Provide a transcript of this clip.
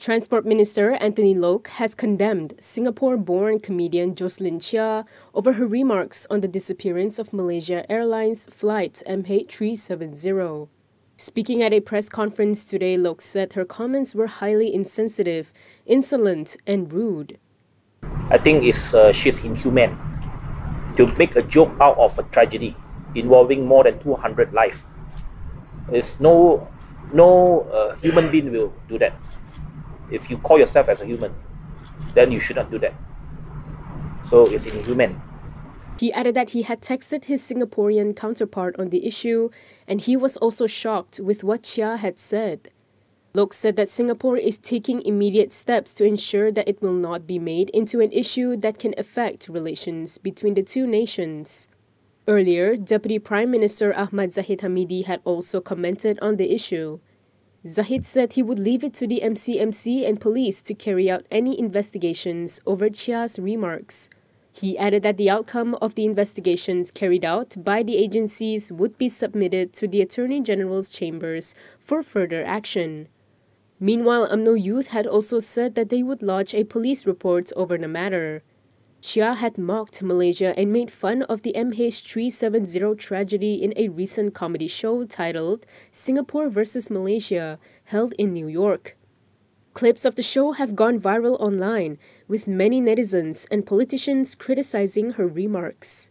Transport Minister Anthony Loke has condemned Singapore born comedian Jocelyn Chia over her remarks on the disappearance of Malaysia Airlines flight MH370. Speaking at a press conference today, Loke said her comments were highly insensitive, insolent, and rude. I think it's, uh, she's inhuman to make a joke out of a tragedy involving more than 200 lives. There's no, no uh, human being will do that if you call yourself as a human, then you should not do that. So it's inhuman. He added that he had texted his Singaporean counterpart on the issue and he was also shocked with what Chia had said. Loke said that Singapore is taking immediate steps to ensure that it will not be made into an issue that can affect relations between the two nations. Earlier, Deputy Prime Minister Ahmad Zahid Hamidi had also commented on the issue. Zahid said he would leave it to the MCMC and police to carry out any investigations over Chia's remarks. He added that the outcome of the investigations carried out by the agencies would be submitted to the Attorney General's chambers for further action. Meanwhile, UMNO Youth had also said that they would lodge a police report over the matter. Chia had mocked Malaysia and made fun of the MH370 tragedy in a recent comedy show titled Singapore vs. Malaysia, held in New York. Clips of the show have gone viral online, with many netizens and politicians criticizing her remarks.